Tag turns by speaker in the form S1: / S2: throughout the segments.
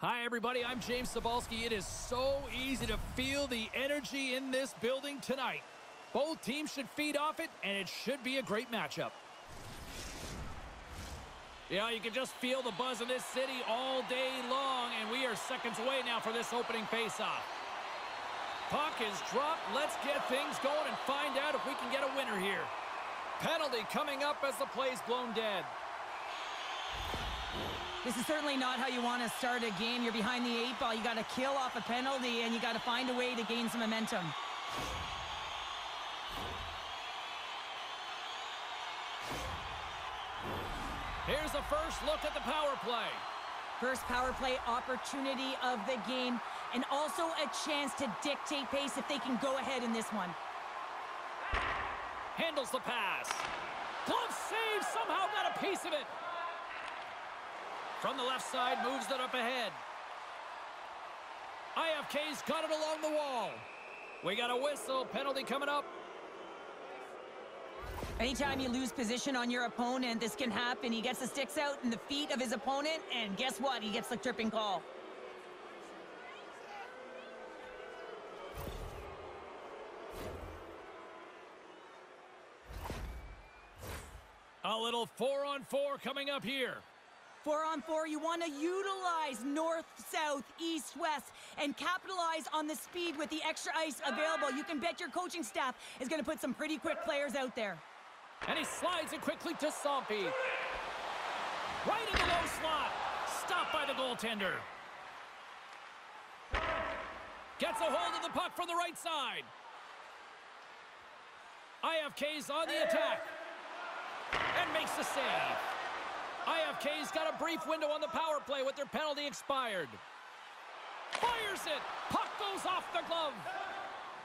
S1: Hi, everybody. I'm James Cybulski. It is so easy to feel the energy in this building tonight. Both teams should feed off it, and it should be a great matchup. Yeah, you can just feel the buzz in this city all day long, and we are seconds away now for this opening faceoff. Puck is dropped. Let's get things going and find out if we can get a winner here. Penalty coming up as the play's blown dead.
S2: This is certainly not how you want to start a game. You're behind the eight ball. You got to kill off a penalty, and you got to find a way to gain some momentum.
S1: Here's a first look at the power play.
S2: First power play opportunity of the game, and also a chance to dictate pace if they can go ahead in this one.
S1: Handles the pass. Glove save, somehow got a piece of it. From the left side, moves it up ahead. IFK's got it along the wall. We got a whistle, penalty coming up.
S2: Anytime you lose position on your opponent, this can happen. He gets the sticks out in the feet of his opponent, and guess what? He gets the tripping call.
S1: A little four on four coming up here.
S2: Four on four, you want to utilize north, south, east, west, and capitalize on the speed with the extra ice available. You can bet your coaching staff is going to put some pretty quick players out there.
S1: And he slides it quickly to Salpy. Right in the low slot. Stopped by the goaltender. Gets a hold of the puck from the right side. IFK's on the attack. And makes the save. IFK's got a brief window on the power play with their penalty expired. Fires it. Puck goes off the glove.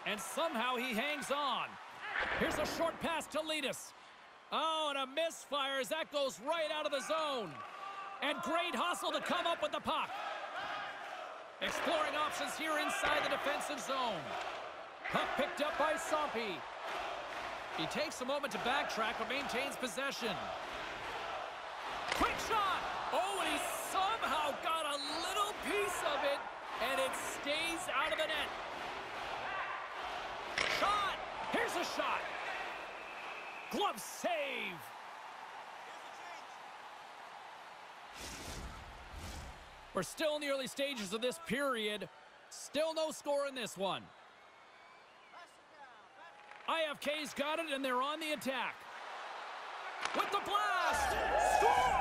S1: And somehow he hangs on. Here's a short pass to Letus. Oh, and a misfire as that goes right out of the zone. And great hustle to come up with the puck. Exploring options here inside the defensive zone. Puck picked up by Sompy. He takes a moment to backtrack but maintains possession. Quick shot! Oh, and he somehow got a little piece of it, and it stays out of the net. Shot! Here's a shot! Glove save! We're still in the early stages of this period. Still no score in this one. IFK's got it, and they're on the attack. With the blast!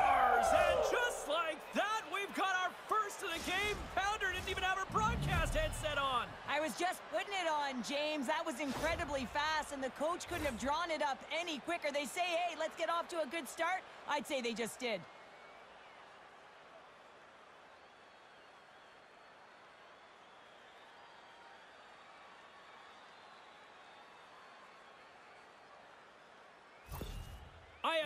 S1: Scores! And just like that, we've got our first of the game. Pounder didn't even have her broadcast headset on.
S2: I was just putting it on, James. That was incredibly fast, and the coach couldn't have drawn it up any quicker. They say, hey, let's get off to a good start. I'd say they just did.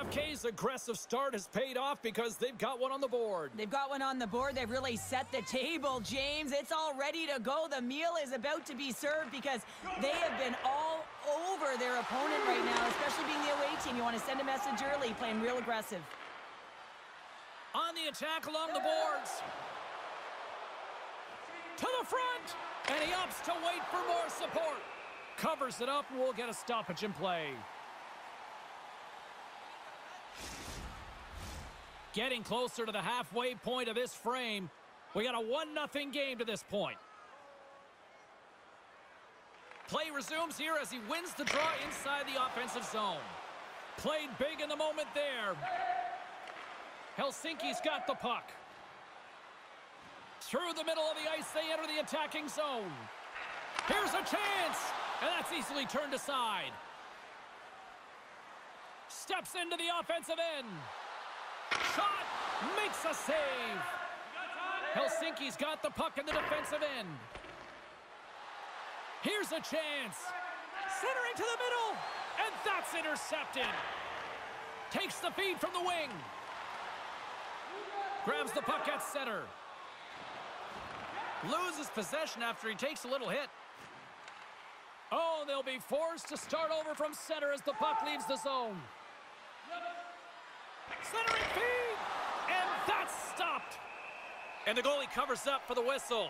S1: IFK's aggressive start has paid off because they've got one on the board.
S2: They've got one on the board. They've really set the table, James. It's all ready to go. The meal is about to be served because they have been all over their opponent right now, especially being the away team. You want to send a message early, playing real aggressive.
S1: On the attack along the boards. To the front. And he opts to wait for more support. Covers it up. And we'll get a stoppage in play. Getting closer to the halfway point of this frame. We got a 1-0 game to this point. Play resumes here as he wins the draw inside the offensive zone. Played big in the moment there. Helsinki's got the puck. Through the middle of the ice, they enter the attacking zone. Here's a chance! And that's easily turned aside. Steps into the offensive end. Shot! Makes a save! Helsinki's got the puck in the defensive end. Here's a chance. Centering to the middle. And that's intercepted. Takes the feed from the wing. Grabs the puck at center. Loses possession after he takes a little hit. Oh, they'll be forced to start over from center as the puck leaves the zone. Centering feed! And that's stopped. And the goalie covers up for the whistle.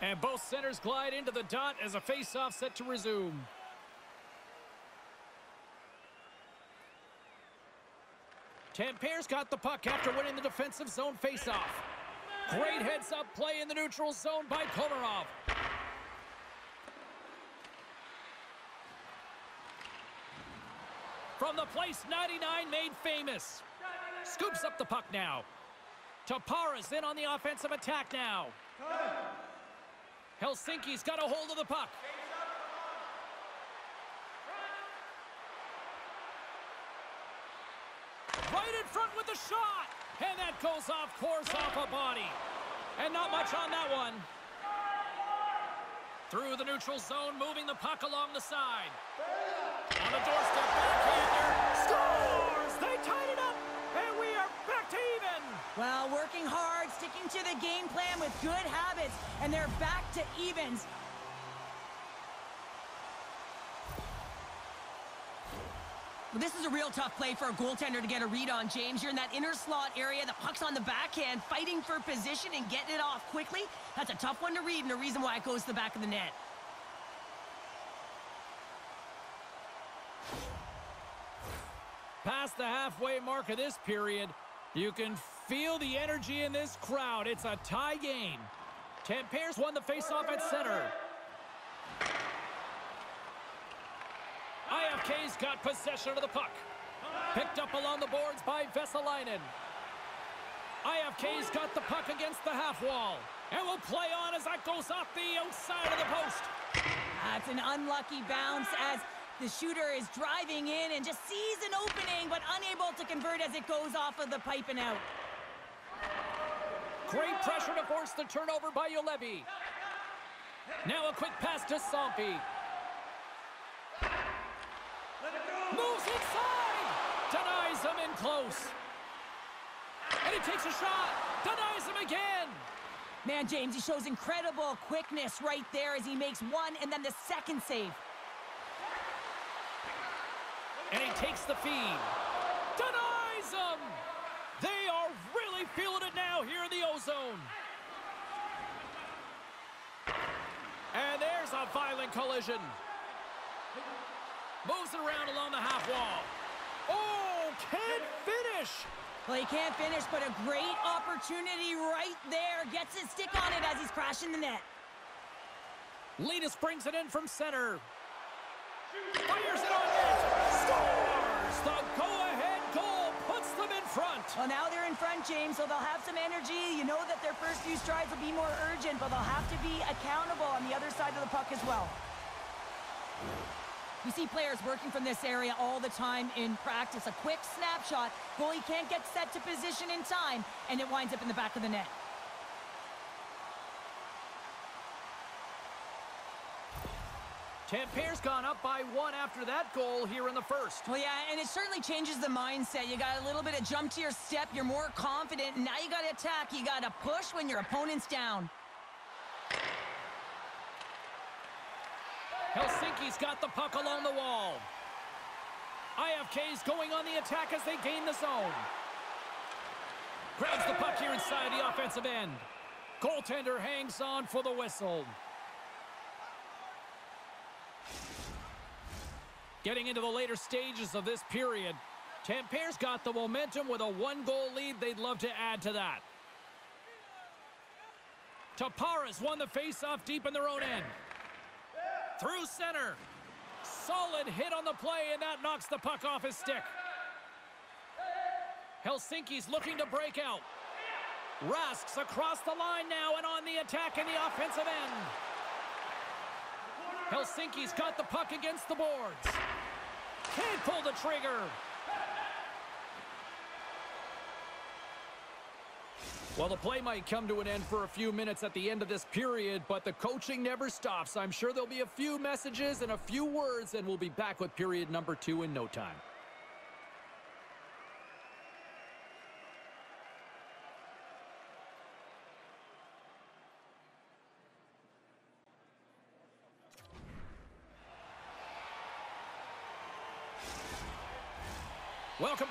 S1: And both centers glide into the dot as a face-off set to resume. Tampere's got the puck after winning the defensive zone face-off. Great heads-up play in the neutral zone by Komarov. From the place 99 made famous. Scoops up the puck now. Tapparas in on the offensive attack now. Helsinki's got a hold of the puck. Right in front with the shot. And that goes off course off a body. And not much on that one. Through the neutral zone, moving the puck along the side. On the doorstep.
S2: Hard, sticking to the game plan with good habits, and they're back to evens. Well, this is a real tough play for a goaltender to get a read on, James. You're in that inner slot area. The puck's on the backhand, fighting for position and getting it off quickly. That's a tough one to read and a reason why it goes to the back of the net.
S1: Past the halfway mark of this period, you can feel the energy in this crowd. It's a tie game. Tampere's won the faceoff at center. IFK's got possession of the puck. Picked up along the boards by Vesalainen. IFK's got the puck against the half wall. And will play on as that goes off the outside of the post.
S2: That's an unlucky bounce as the shooter is driving in and just sees an opening, but unable to convert as it goes off of the pipe and out.
S1: Great pressure to force the turnover by Juolevi. Now a quick pass to Sampi. Moves inside! Denies him in close. And he takes a shot. Denies him again.
S2: Man, James, he shows incredible quickness right there as he makes one and then the second save.
S1: And he takes the feed. Denies him! They are really feeling it now here in the ozone. And there's a violent collision. Moves it around along the half wall. Oh, can't finish.
S2: Well, he can't finish, but a great opportunity right there. Gets his stick on it as he's crashing the net.
S1: Linus brings it in from center. Fires it on net. Scores! The goal
S2: Well, now they're in front, James, so they'll have some energy. You know that their first few strides will be more urgent, but they'll have to be accountable on the other side of the puck as well. We see players working from this area all the time in practice. A quick snapshot, goalie can't get set to position in time, and it winds up in the back of the net.
S1: Tampere's gone up by one after that goal here in the first.
S2: Well, yeah, and it certainly changes the mindset. You got a little bit of jump to your step. You're more confident. Now you got to attack. You got to push when your opponent's down.
S1: Helsinki's got the puck along the wall. IFK's going on the attack as they gain the zone. Grabs the puck here inside the offensive end. Goaltender hangs on for the whistle. Getting into the later stages of this period, Tampere's got the momentum with a one-goal lead. They'd love to add to that. Tapparas won the face-off deep in their own end. Through center. Solid hit on the play, and that knocks the puck off his stick. Helsinki's looking to break out. Rasks across the line now and on the attack in the offensive end. Helsinki's got the puck against the boards. Can't pull the trigger. Well, the play might come to an end for a few minutes at the end of this period, but the coaching never stops. I'm sure there'll be a few messages and a few words, and we'll be back with period number two in no time. Welcome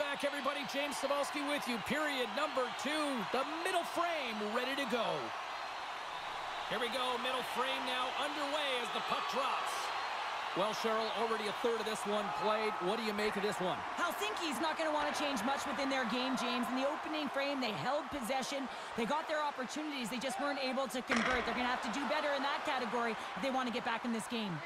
S1: back. James Cybulski with you. Period number two. The middle frame ready to go. Here we go. Middle frame now underway as the puck drops. Well, Cheryl, already a third of this one played. What do you make of this one?
S2: Helsinki's not going to want to change much within their game, James. In the opening frame, they held possession. They got their opportunities. They just weren't able to convert. They're going to have to do better in that category if they want to get back in this game.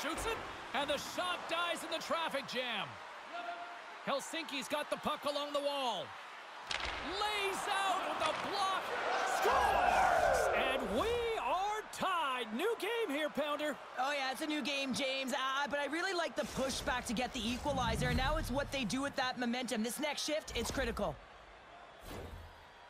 S1: Shoots it, and the shot dies in the traffic jam. Helsinki's got the puck along the wall. Lays out with a block. Scores! And we are tied. New game here, Pounder.
S2: Oh, yeah, it's a new game, James. Uh, but I really like the pushback to get the equalizer. Now it's what they do with that momentum. This next shift, it's critical.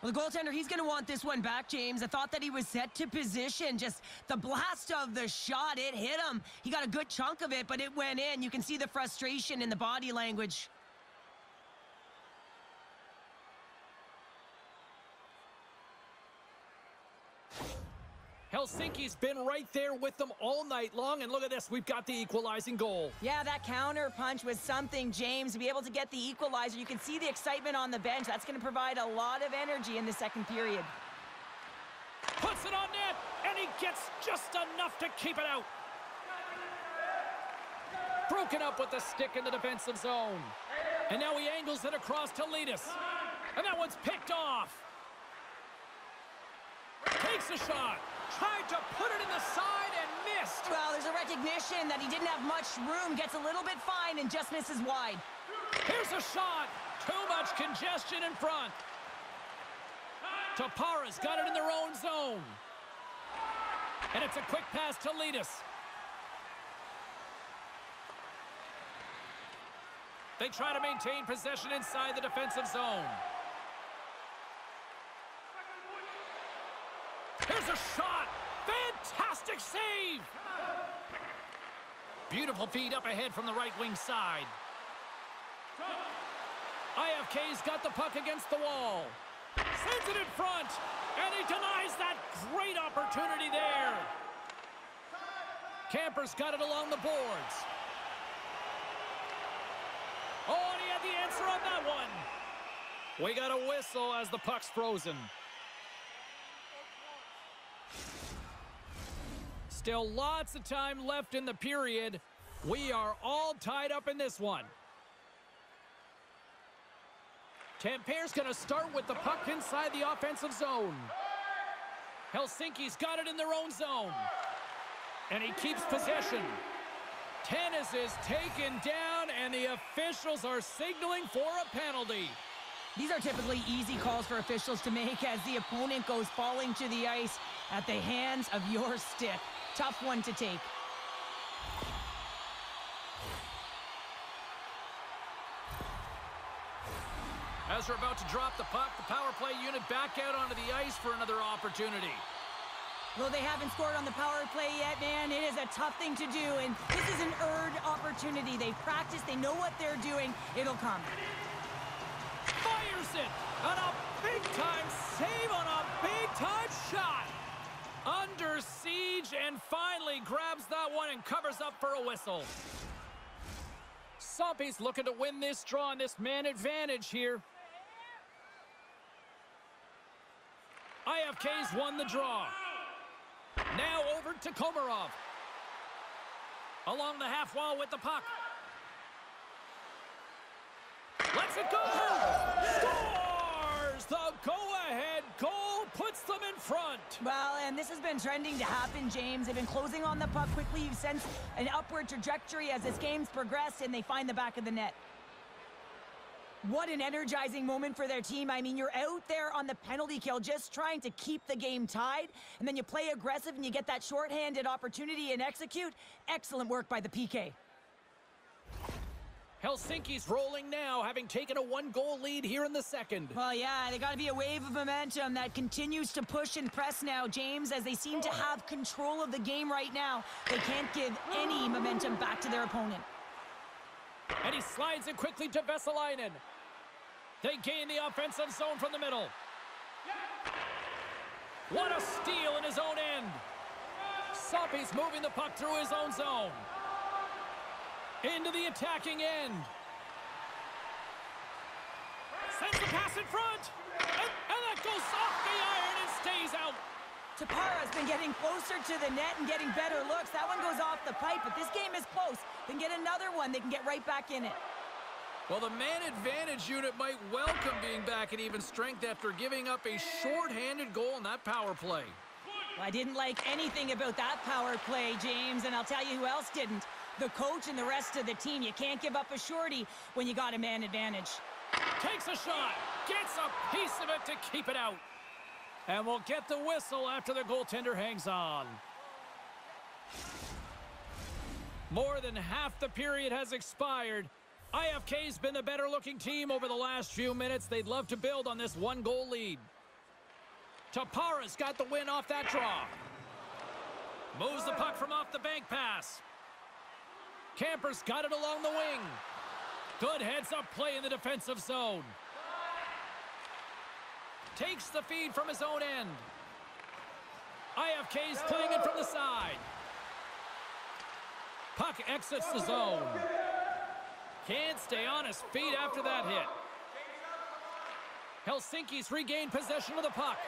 S2: Well, the goaltender, he's going to want this one back, James. I thought that he was set to position. Just the blast of the shot, it hit him. He got a good chunk of it, but it went in. You can see the frustration in the body language.
S1: Helsinki's been right there with them all night long, and look at this, we've got the equalizing goal.
S2: Yeah, that counter punch was something, James. To be able to get the equalizer, you can see the excitement on the bench. That's going to provide a lot of energy in the second period.
S1: Puts it on net, and he gets just enough to keep it out. Broken up with the stick in the defensive zone. And now he angles it across to Letus. And that one's picked off. Takes a shot. Tried to put it in the side and missed.
S2: Well, there's a recognition that he didn't have much room. Gets a little bit fine and just misses wide.
S1: Here's a shot. Too much congestion in front. Tappara's got it in their own zone. And it's a quick pass to Letus. They try to maintain possession inside the defensive zone. Here's a shot. Fantastic save. Beautiful feed up ahead from the right wing side. IFK's got the puck against the wall. Sends it in front. And he denies that great opportunity there. Camper's got it along the boards. Oh, and he had the answer on that one. We got a whistle as the puck's frozen. Still lots of time left in the period. We are all tied up in this one. Tampere's going to start with the puck inside the offensive zone. Helsinki's got it in their own zone. And he keeps possession. Tennis is taken down, and the officials are signaling for a penalty.
S2: These are typically easy calls for officials to make as the opponent goes falling to the ice at the hands of your stick. Tough one to take.
S1: As we're about to drop the puck, the power play unit back out onto the ice for another opportunity.
S2: Though they haven't scored on the power play yet, man, it is a tough thing to do, and this is an earned opportunity. They practice, they know what they're doing. It'll come.
S1: Fires it, and a big-time save on a big-time shot. Under siege, and finally grabs that one and covers up for a whistle. Soppy's looking to win this draw and this man advantage here. IFK's won the draw. Now over to Komarov. Along the half wall with the puck. Lets it go! Scores! The go-ahead goal puts them in front.
S2: Well, and this has been trending to happen, James. They've been closing on the puck quickly. You sense an upward trajectory as this game's progressed, and they find the back of the net. What an energizing moment for their team. I mean, you're out there on the penalty kill just trying to keep the game tied, and then you play aggressive and you get that shorthanded opportunity and execute. Excellent work by the PK.
S1: Helsinki's rolling now, having taken a one-goal lead here in the second.
S2: Well, yeah, they got to be a wave of momentum that continues to push and press now, James, as they seem to oh. have control of the game right now. They can't give any oh. momentum back to their opponent.
S1: And he slides it quickly to Vesalainen. They gain the offensive zone from the middle. What a steal in his own end. Soppy's moving the puck through his own zone. Into the attacking end. Sends the pass in front. And, and that goes off the iron and stays out.
S2: Tappara's been getting closer to the net and getting better looks. That one goes off the pipe, but this game is close. Then get another one, they can get right back in it.
S1: Well, the man advantage unit might welcome being back at even strength after giving up a short-handed goal in that power play.
S2: Well, I didn't like anything about that power play, James, and I'll tell you who else didn't. The coach and the rest of the team. You can't give up a shorty when you got a man advantage.
S1: Takes a shot, gets a piece of it to keep it out. And we'll get the whistle after the goaltender hangs on. More than half the period has expired. IFK's been the better looking team over the last few minutes. They'd love to build on this one goal lead. Tappara's got the win off that draw. Moves the puck from off the bank pass. Camper's got it along the wing. Good heads-up play in the defensive zone. Takes the feed from his own end. IFK's playing it from the side. Puck exits the zone. Can't stay on his feet after that hit. Helsinki's regained possession of the puck.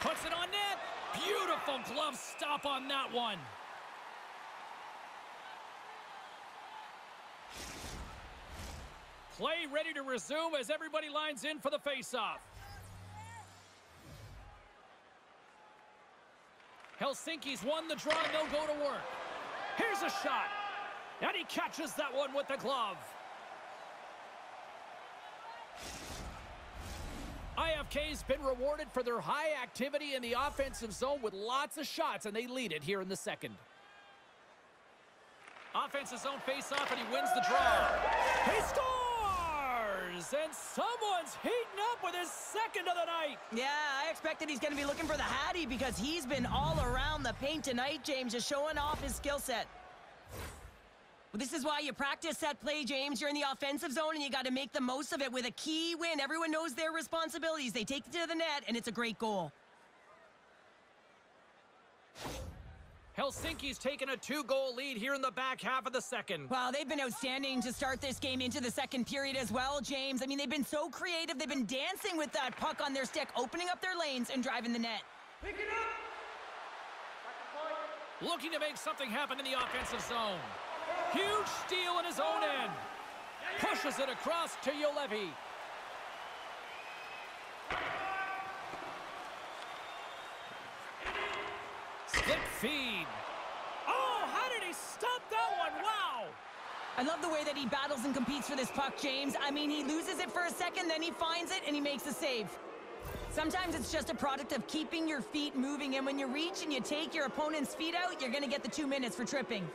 S1: Puts it on net. Beautiful glove stop on that one. Play ready to resume as everybody lines in for the faceoff. Helsinki's won the draw they'll go to work. Here's a shot. And he catches that one with the glove. IFK's been rewarded for their high activity in the offensive zone with lots of shots, and they lead it here in the second. Offensive zone face-off, and he wins the draw. He scores! And someone's heating up with his second of the night.
S2: Yeah, I expected he's going to be looking for the Hattie because he's been all around the paint tonight, James, just showing off his skill set. Well, this is why you practice that play, James. You're in the offensive zone, and you got to make the most of it with a key win. Everyone knows their responsibilities. They take it to the net, and it's a great goal.
S1: Helsinki's taken a two-goal lead here in the back half of the second.
S2: Wow, they've been outstanding to start this game into the second period as well, James. I mean, they've been so creative. They've been dancing with that puck on their stick, opening up their lanes and driving the net.
S3: Pick it up!
S1: Looking to make something happen in the offensive zone. Huge steal in his own end. Pushes it across to Juolevi. Feed. Oh, how did he stop that one? Wow!
S2: I love the way that he battles and competes for this puck, James. I mean, he loses it for a second, then he finds it, and he makes a save. Sometimes it's just a product of keeping your feet moving, and when you reach and you take your opponent's feet out, you're going to get the two minutes for tripping.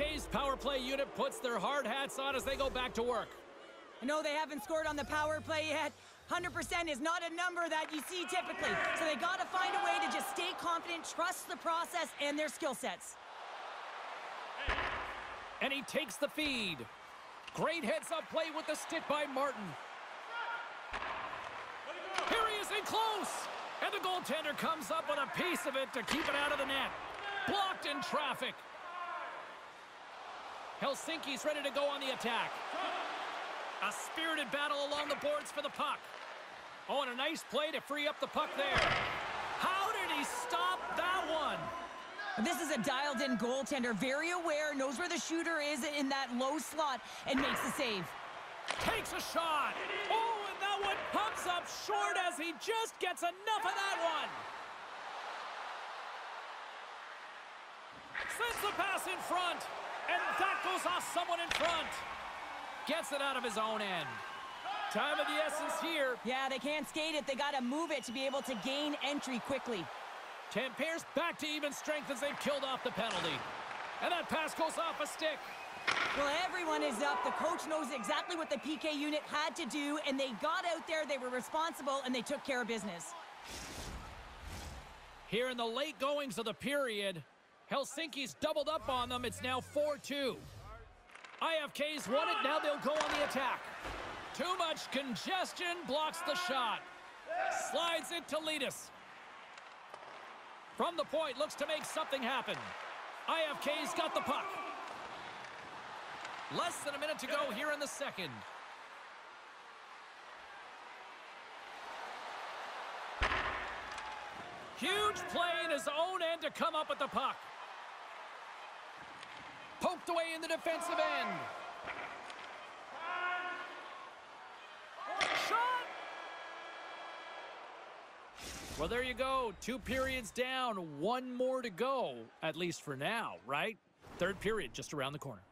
S1: IFK's power play unit puts their hard hats on as they go back to work.
S2: I know they haven't scored on the power play yet. 100% is not a number that you see typically. So they got to find a way to just stay confident, trust the process and their skill sets.
S1: And he takes the feed. Great heads-up play with the stick by Martin. Here he is in close. And the goaltender comes up with a piece of it to keep it out of the net. Blocked in traffic. Helsinki's ready to go on the attack. A spirited battle along the boards for the puck. Oh, and a nice play to free up the puck there. How did he stop that one?
S2: This is a dialed-in goaltender, very aware, knows where the shooter is in that low slot, and makes the save.
S1: Takes a shot. Oh, and that one pops up short as he just gets enough of that one. Sends the pass in front. And that goes off someone in front. Gets it out of his own end. Time of the essence here.
S2: Yeah, they can't skate it. They got to move it to be able to gain entry quickly.
S1: Tampere back to even strength as they've killed off the penalty. And that pass goes off a stick.
S2: Well, everyone is up. The coach knows exactly what the PK unit had to do, and they got out there, they were responsible, and they took care of business.
S1: Here in the late goings of the period, Helsinki's doubled up on them. It's now 4-2. IFK's won it. Now they'll go on the attack. Too much congestion blocks the shot. Slides it to Letus. From the point, looks to make something happen. IFK's got the puck. Less than a minute to go here in the second. Huge play in his own end to come up with the puck. Poked away in the defensive end. Well, there you go. Two periods down, one more to go, at least for now, right? Third period just around the corner.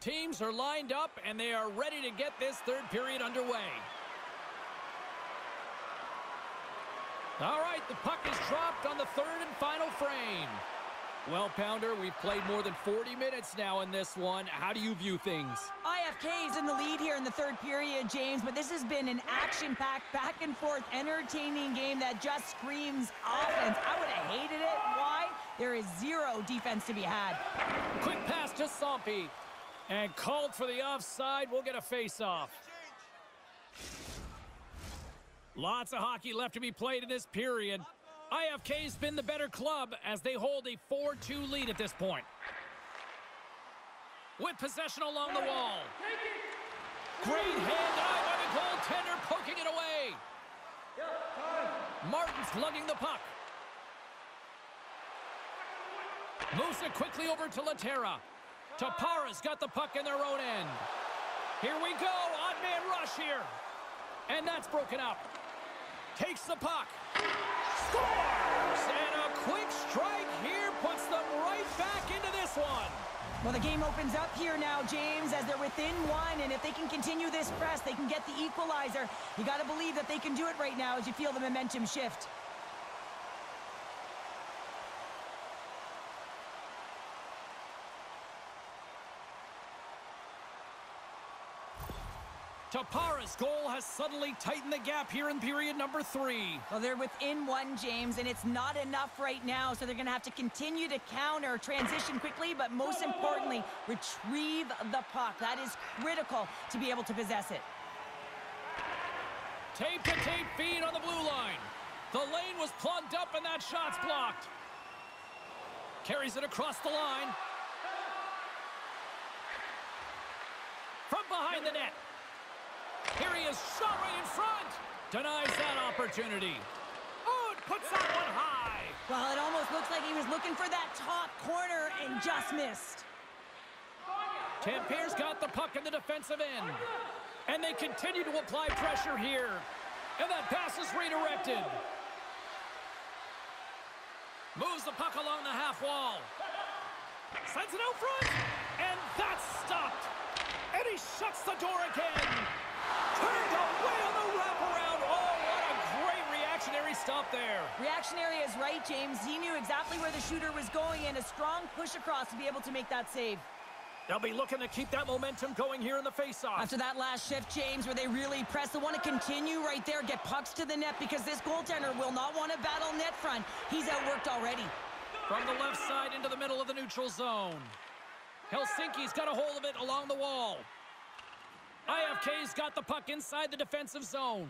S1: Teams are lined up and they are ready to get this third period underway. All right, the puck is dropped on the third and final frame. Well, Pounder, we've played more than 40 minutes now in this one. How do you view things?
S2: IFK is in the lead here in the third period, James, but this has been an action-packed, back-and-forth, entertaining game that just screams offense. I would have hated it. Why? There is zero defense to be had.
S1: Quick pass to Sompy. And called for the offside. We'll get a face-off. Lots of hockey left to be played in this period. IFK's been the better club as they hold a 4-2 lead at this point. With possession along the wall. Great hand eye by the goaltender, poking it away. Martin's lugging the puck. Moves it quickly over to Laterra. Tappara's got the puck in their own end. Here we go, odd man rush here. And that's broken up. Takes the puck. Scores! And a quick strike here puts them right back into this one.
S2: Well, the game opens up here now, James, as they're within one, and if they can continue this press, they can get the equalizer. You got to believe that they can do it right now as you feel the momentum shift.
S1: Tappara's goal has suddenly tightened the gap here in period number three.
S2: Well, they're within one, James, and it's not enough right now, so they're going to have to continue to counter, transition quickly, but most importantly, retrieve the puck. That is critical to be able to possess it.
S1: Tape to tape feed on the blue line. The lane was plugged up and that shot's blocked. Carries it across the line. From behind the net. Here he is, shot right in front. Denies that opportunity. Oh, it puts that one high.
S2: Well, it almost looks like he was looking for that top corner and just missed.
S1: Tampere's got the puck in the defensive end. And they continue to apply pressure here. And that pass is redirected. Moves the puck along the half wall. Sends it out front. And that's stopped. And he shuts the door again. Turned away on the wraparound. Oh, what a great reactionary stop there.
S2: Reactionary is right, James. He knew exactly where the shooter was going and a strong push across to be able to make that save.
S1: They'll be looking to keep that momentum going here in the faceoff.
S2: After that last shift, James, where they really press, they want to continue right there, get pucks to the net because this goaltender will not want to battle net front. He's outworked already.
S1: From the left side into the middle of the neutral zone. Helsinki's got a hold of it along the wall. IFK's got the puck inside the defensive zone.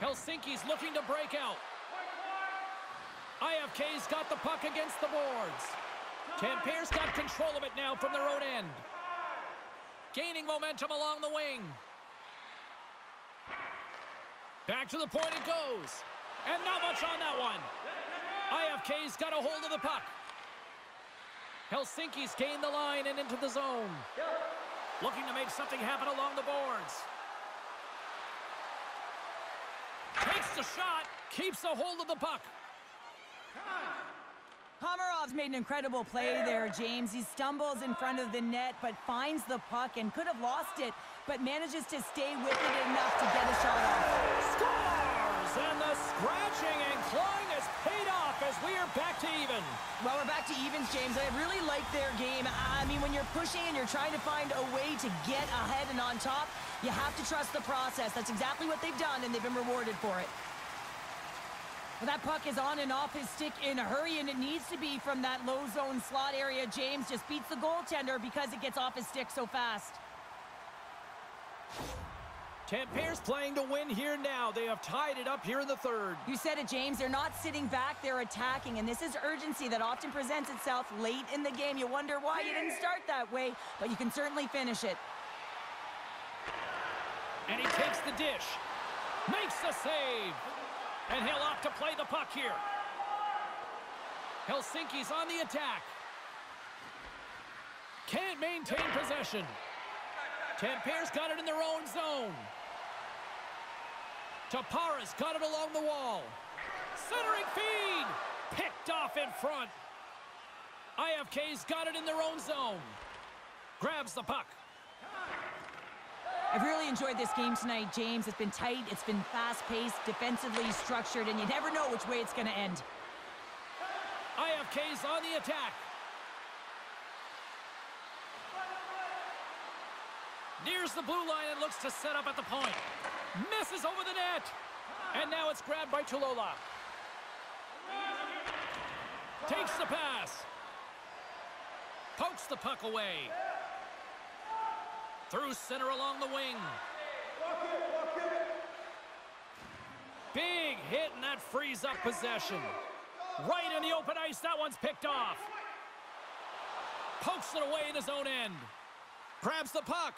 S1: Helsinki's looking to break out. IFK's got the puck against the boards. Tampere's got control of it now from their own end. Gaining momentum along the wing. Back to the point it goes. And not much on that one. IFK's got a hold of the puck. Helsinki's gained the line and into the zone. Looking to make something happen along the boards. Takes the shot, keeps a hold of the puck.
S2: Komarov's made an incredible play there, James. He stumbles in front of the net, but finds the puck and could have lost it, but manages to stay with it enough to get a shot off.
S1: Scores! And the scratching and clawing off as we are back to even.
S2: Well, we're back to evens, James. I really like their game. I mean, when you're pushing and you're trying to find a way to get ahead and on top, you have to trust the process. That's exactly what they've done, and they've been rewarded for it. Well, that puck is on and off his stick in a hurry, and it needs to be from that low zone slot area. James just beats the goaltender because it gets off his stick so fast.
S1: Tampere playing to win here now. They have tied it up here in the third.
S2: You said it, James. They're not sitting back, they're attacking. And this is urgency that often presents itself late in the game. You wonder why you didn't start that way, but you can certainly finish it.
S1: And he takes the dish. Makes the save. And he'll opt to play the puck here. Helsinki's on the attack. Can't maintain possession. Tampere's got it in their own zone. Tapparas got it along the wall. Centering feed. Picked off in front. IFK's got it in their own zone. Grabs the puck.
S2: I've really enjoyed this game tonight, James. It's been tight, it's been fast-paced, defensively structured, and you never know which way it's going to end.
S1: IFK's on the attack. Nears the blue line and looks to set up at the point. Misses over the net. And now it's grabbed by Tuulola. Takes the pass. Pokes the puck away. Through center along the wing. Big hit, and that frees up possession. Right in the open ice, that one's picked off. Pokes it away in his own end. Grabs the puck.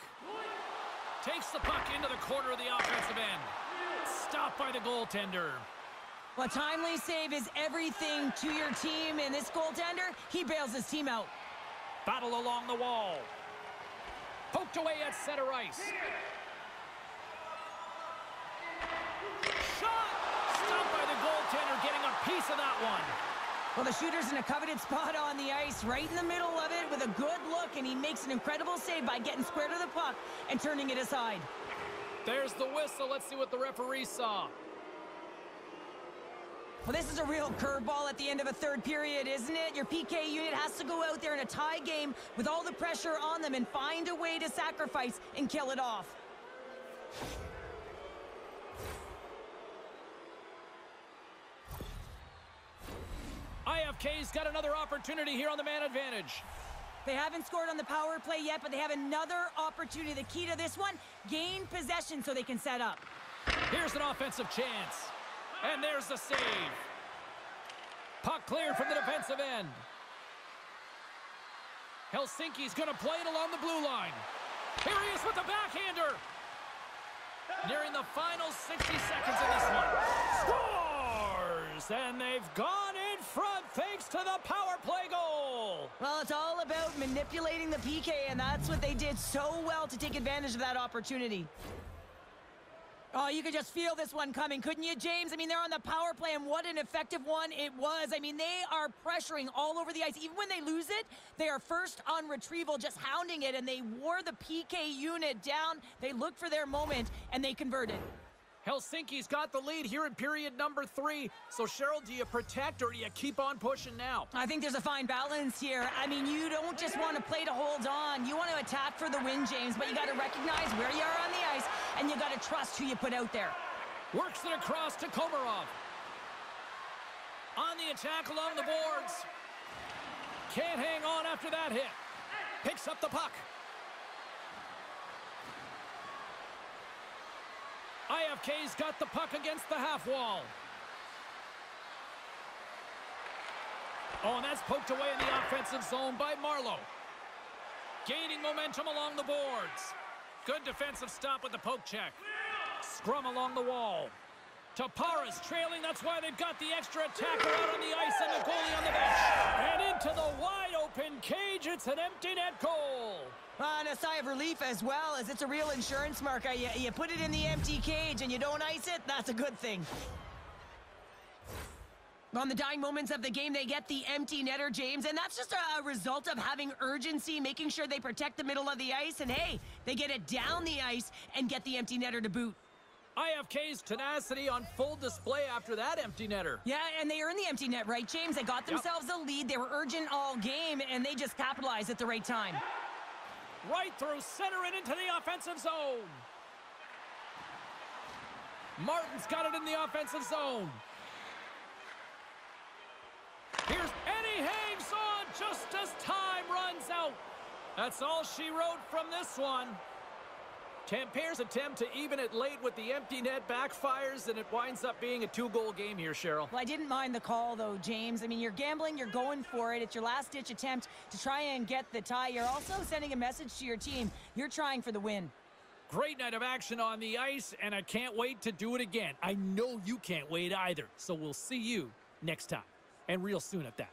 S1: Takes the puck into the corner of the offensive end. Stopped by the goaltender.
S2: A timely save is everything to your team, and this goaltender, he bails his team out.
S1: Battle along the wall. Poked away at center ice. Shot! Stopped by the goaltender, getting a piece of that one.
S2: Well, the shooter's in a coveted spot on the ice, right in the middle of it with a good look, and he makes an incredible save by getting square to the puck and turning it aside.
S1: There's the whistle. Let's see what the referee saw.
S2: Well, this is a real curveball at the end of a third period, isn't it? Your PK unit has to go out there in a tie game with all the pressure on them and find a way to sacrifice and kill it off.
S1: IFK's got another opportunity here on the man advantage.
S2: They haven't scored on the power play yet, but they have another opportunity. The key to this one, gain possession so they can set up.
S1: Here's an offensive chance. And there's the save. Puck cleared from the defensive end. Helsinki's going to play it along the blue line. Here he is with the backhander. Nearing the final 60 seconds of this one. Scores! And they've gone front thanks to the power play goal.
S2: Well, it's all about manipulating the PK, and that's what they did so well to take advantage of that opportunity. Oh, you could just feel this one coming, couldn't you, James? I mean, they're on the power play, and what an effective one it was. I mean, they are pressuring all over the ice. Even when they lose it, they are first on retrieval, just hounding it, and they wore the PK unit down. They looked for their moment, and they converted.
S1: Helsinki's got the lead here in period number three. So, Cheryl, do you protect or do you keep on pushing now?
S2: I think there's a fine balance here. I mean, you don't just want to play to hold on. You want to attack for the win, James, but you got to recognize where you are on the ice, and you got to trust who you put out there.
S1: Works it across to Komarov. On the attack along the boards. Can't hang on after that hit. Picks up the puck. IFK's got the puck against the half wall. Oh, and that's poked away in the offensive zone by Marlowe. Gaining momentum along the boards. Good defensive stop with the poke check. Scrum along the wall. Tapparas trailing, that's why they've got the extra attacker out on the ice and the goalie on the bench. And into the wide open cage, it's an empty net goal.
S2: Uh, and a sigh of relief as well, as it's a real insurance marker. You, you put it in the empty cage and you don't ice it, that's a good thing. On the dying moments of the game, they get the empty netter, James, and that's just a, a, result of having urgency, making sure they protect the middle of the ice, and hey, they get it down the ice and get the empty netter to boot.
S1: IFK's tenacity on full display after that empty netter.
S2: Yeah, and they earned the empty net, right, James? They got themselves a lead. They were urgent all game, and they just capitalized at the right time.
S1: Right through center and into the offensive zone. Martin's got it in the offensive zone. Here's Annie Hayes on just as time runs out. That's all she wrote from this one. Tampere's attempt to even it late with the empty net backfires, and it winds up being a two-goal game here, Cheryl.
S2: Well, I didn't mind the call, though, James. I mean, you're gambling, you're going for it. It's your last-ditch attempt to try and get the tie. You're also sending a message to your team. You're trying for the win.
S1: Great night of action on the ice, and I can't wait to do it again. I know you can't wait either, so we'll see you next time, and real soon at that.